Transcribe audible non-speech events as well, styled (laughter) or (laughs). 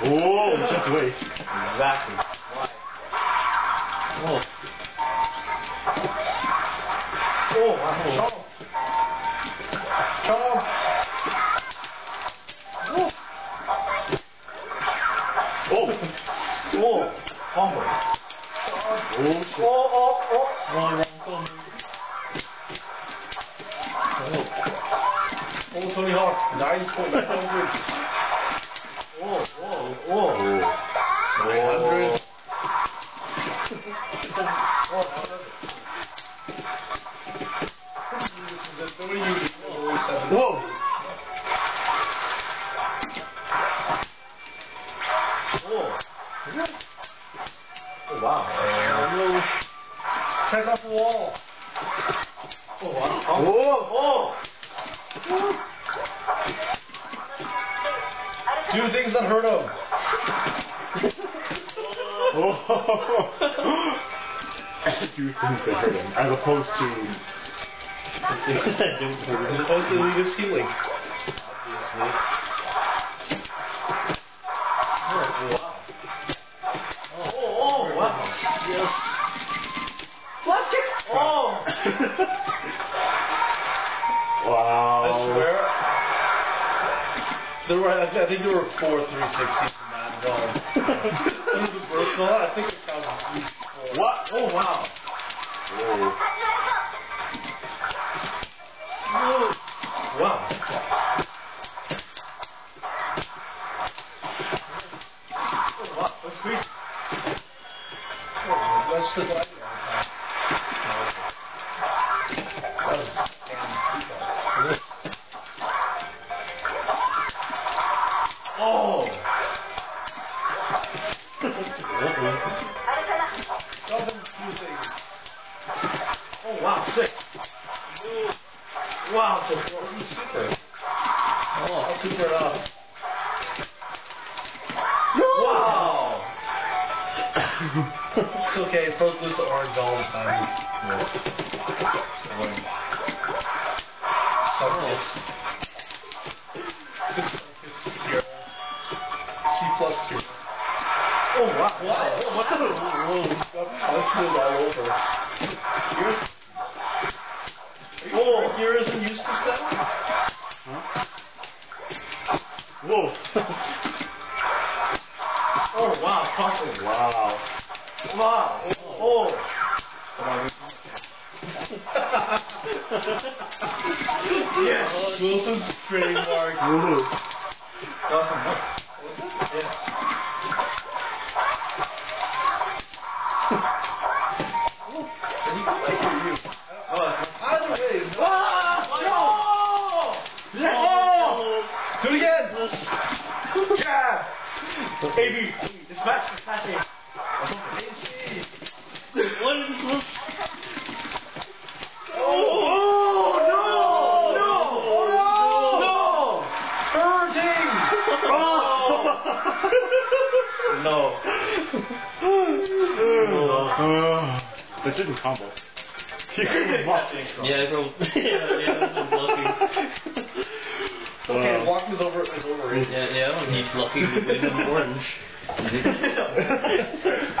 Oh, just wait. Exactly. Oh. Oh. Oh. Oh. Oh. Oh, oh, oh. Oh, wrong combo. Oh, Tony Hawk. Nine point nine hundred. Oh, oh, oh. Nine hundred. Oh, Nobody uses it. Always seven. Whoa. Oh. Oh, wow. Uh, check out the wall. Oh, wow. Oh. Oh. Do things that hurt him. Oh. Do things that hurt him, as opposed to. As opposed to his healing. Obviously. Oh, wow. Oh, oh, wow. Yes. Flash kick. Oh. wow. I swear. There were, I thi- I think there were four 360s in that were personal. I think it counted at least four. What? Oh, wow. Whoa. Wow. Oh, wow. That's sweet. Oh, that's the. That was Oh! Oh wow, sick. Wow, so super. Oh, super up. Wow! it's okay, to lose the orange all the time. Annoying. Suckers. Oh wow, wow. What? Whoa, he's got punches all over. Gears. Oh, gear isn't used to stuff? Whoa. Oh wow, punches. wow. Wow. Oh. yes. Wilson's trademark. Whoa. Awesome. What's it? Yeah. Do it again! Yeah! AB, dispatch, dispatch him. What is this? Oh, no! No! No! Hurting! No. That didn't combo. You couldn't block. Yeah, bro. (laughs) yeah, yeah, this is lucky. Okay, Wow. walk is over, is overrated. Yeah, yeah, I don't need lucky to win an orange. (laughs) (laughs)